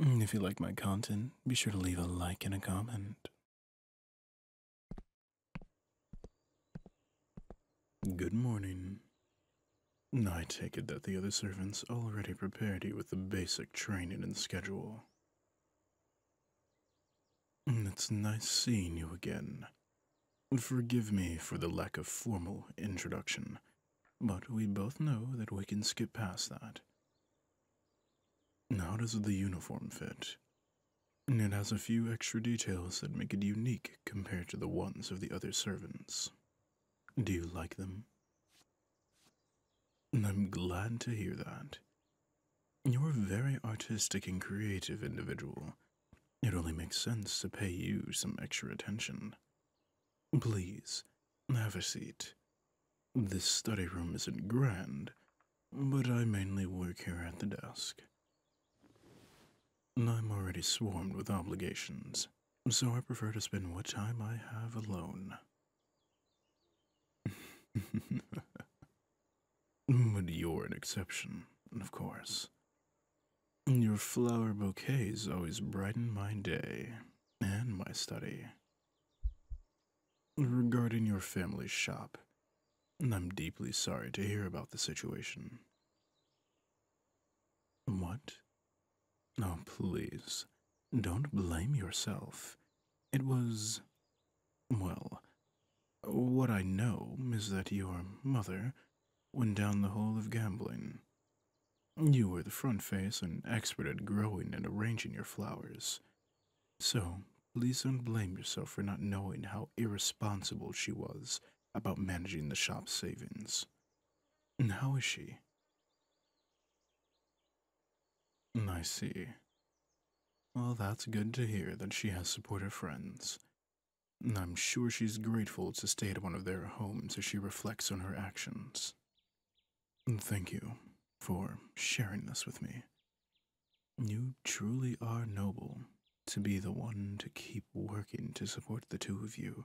Mm, if you like my content, be sure to leave a like and a comment. Good morning. I take it that the other servants already prepared you with the basic training and schedule. Mm, it's nice seeing you again. Forgive me for the lack of formal introduction, but we both know that we can skip past that. How does the uniform fit? It has a few extra details that make it unique compared to the ones of the other servants. Do you like them? I'm glad to hear that. You're a very artistic and creative individual. It only makes sense to pay you some extra attention. Please, have a seat. This study room isn't grand, but I mainly work here at the desk. I'm already swarmed with obligations, so I prefer to spend what time I have alone. but you're an exception, of course. Your flower bouquets always brighten my day and my study. Regarding your family's shop, I'm deeply sorry to hear about the situation. What? Oh, please, don't blame yourself. It was. Well, what I know is that your mother went down the hole of gambling. You were the front face and expert at growing and arranging your flowers. So, please don't blame yourself for not knowing how irresponsible she was about managing the shop's savings. And how is she? I see. Well, that's good to hear that she has supportive friends. And I'm sure she's grateful to stay at one of their homes as she reflects on her actions. Thank you for sharing this with me. You truly are noble to be the one to keep working to support the two of you.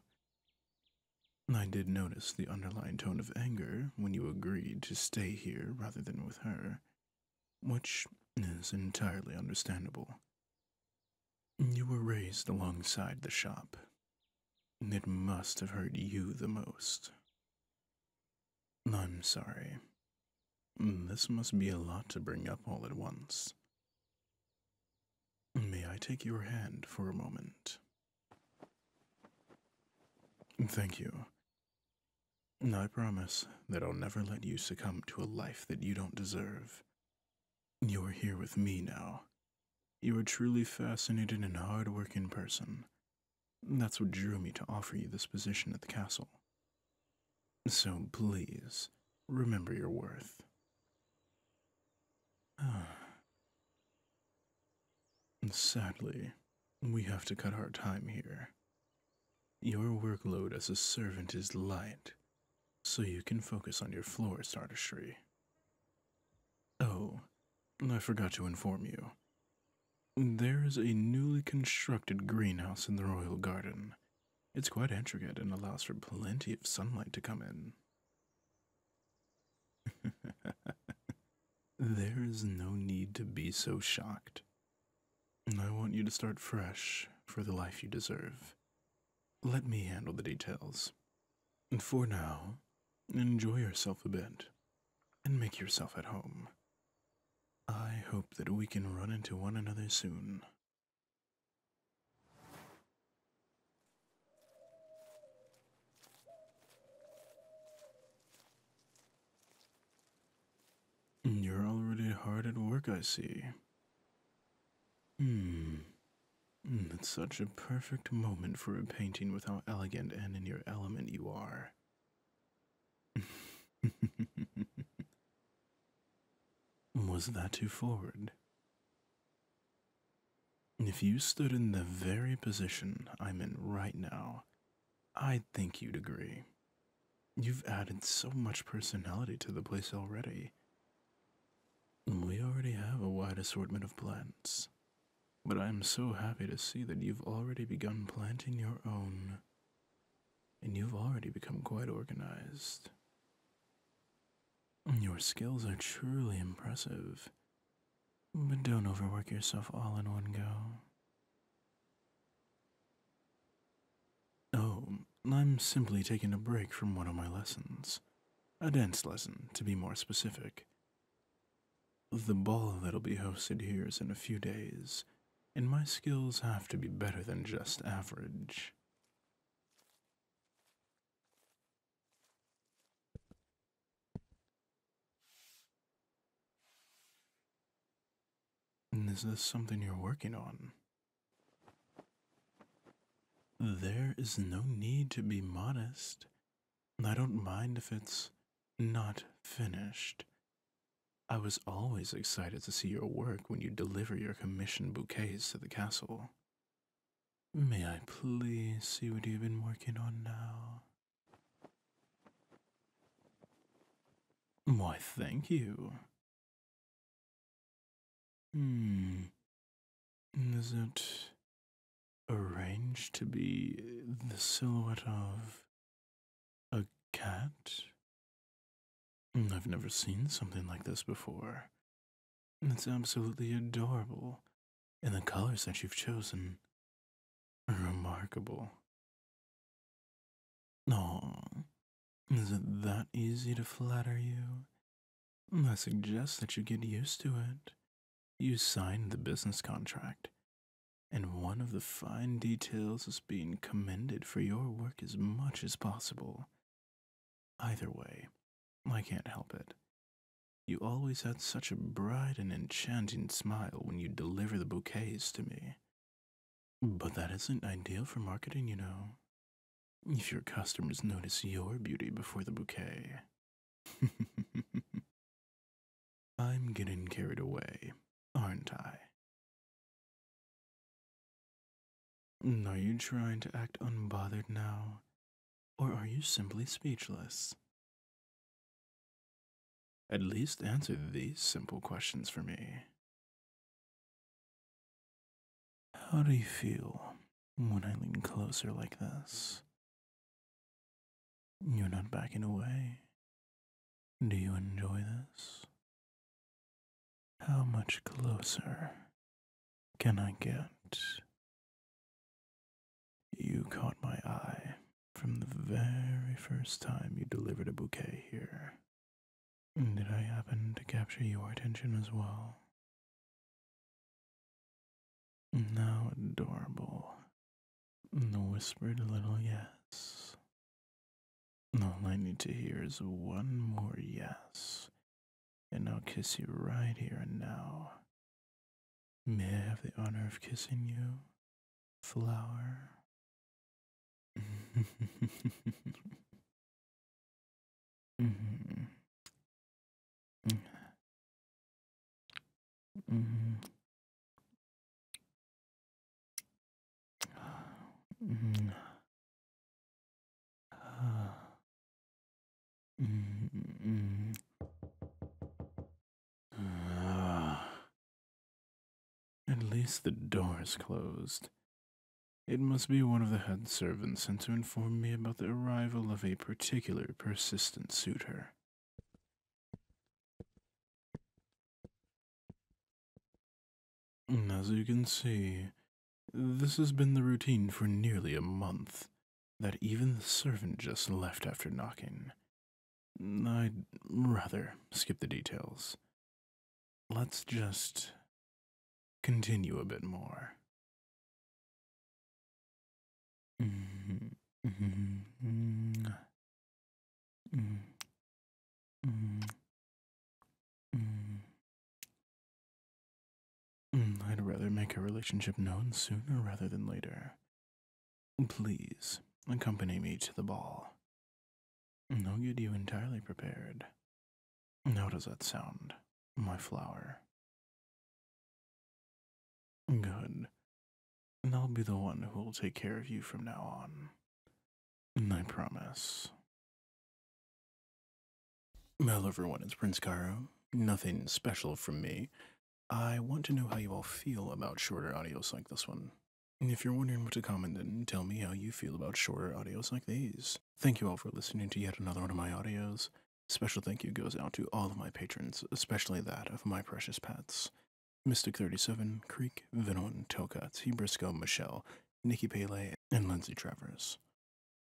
I did notice the underlying tone of anger when you agreed to stay here rather than with her, which is entirely understandable. You were raised alongside the shop. It must have hurt you the most. I'm sorry. This must be a lot to bring up all at once. May I take your hand for a moment? Thank you. I promise that I'll never let you succumb to a life that you don't deserve. You're here with me now. You're a truly fascinating and hard-working person. That's what drew me to offer you this position at the castle. So please, remember your worth. Ah. Sadly, we have to cut our time here. Your workload as a servant is light, so you can focus on your florist artistry. I forgot to inform you. There is a newly constructed greenhouse in the royal garden. It's quite intricate and allows for plenty of sunlight to come in. there is no need to be so shocked. I want you to start fresh for the life you deserve. Let me handle the details. For now, enjoy yourself a bit and make yourself at home. I hope that we can run into one another soon. You're already hard at work, I see. Hmm. It's such a perfect moment for a painting with how elegant and in your element you are. Was that too forward? If you stood in the very position I'm in right now, I'd think you'd agree. You've added so much personality to the place already. We already have a wide assortment of plants, but I'm so happy to see that you've already begun planting your own, and you've already become quite organized. Your skills are truly impressive. But don't overwork yourself all in one go. Oh, I'm simply taking a break from one of my lessons. A dance lesson, to be more specific. The ball that'll be hosted here is in a few days, and my skills have to be better than just average. Is this something you're working on? There is no need to be modest. I don't mind if it's not finished. I was always excited to see your work when you deliver your commissioned bouquets to the castle. May I please see what you've been working on now? Why, thank you. Hmm. Is it arranged to be the silhouette of a cat? I've never seen something like this before. It's absolutely adorable, and the colors that you've chosen are remarkable. Oh, is it that easy to flatter you? I suggest that you get used to it. You signed the business contract, and one of the fine details is being commended for your work as much as possible. Either way, I can't help it. You always had such a bright and enchanting smile when you deliver the bouquets to me. But that isn't ideal for marketing, you know. If your customers notice your beauty before the bouquet. I'm getting carried away, aren't I? Are you trying to act unbothered now, or are you simply speechless? At least answer these simple questions for me. How do you feel when I lean closer like this? You're not backing away. Do you enjoy this? How much closer can I get? You caught my eye from the very first time you delivered a bouquet here. Did I happen to capture your attention as well? Now adorable. The whispered little yes. All I need to hear is one more yes, and I'll kiss you right here and now. May I have the honor of kissing you, flower? mm-hmm. Mm-hmm. Mm-hmm. At least the door is closed. It must be one of the head servants sent to inform me about the arrival of a particular persistent suitor. As you can see, this has been the routine for nearly a month, that even the servant just left after knocking. I'd rather skip the details. Let's just continue a bit more. Mm-hmm. Mm-hmm. Mm-hmm. Mm, I'd rather make a relationship known sooner rather than later. Please, accompany me to the ball. I'll get you entirely prepared. How does that sound, my flower? Good. And I'll be the one who will take care of you from now on. I promise. Hello everyone, it's Prince Kairo. Nothing special from me. I want to know how you all feel about shorter audios like this one. And if you're wondering what to comment, then tell me how you feel about shorter audios like these. Thank you all for listening to yet another one of my audios. Special thank you goes out to all of my patrons, especially that of my precious pets. Mystic37, Creek, Vinon, Toka, T. Briscoe, Michelle, Nikki Pele, and Lindsay Travers.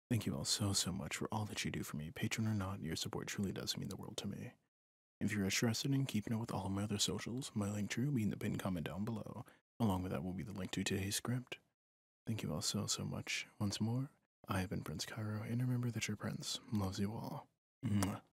Thank you all so, so much for all that you do for me. Patron or not, your support truly does mean the world to me. If you're interested in keeping up with all my other socials, my link tree will be in the pinned comment down below. Along with that will be the link to today's script. Thank you all so, so much. Once more, I have been Prince Kairo, and remember that your prince loves you all. Mwah.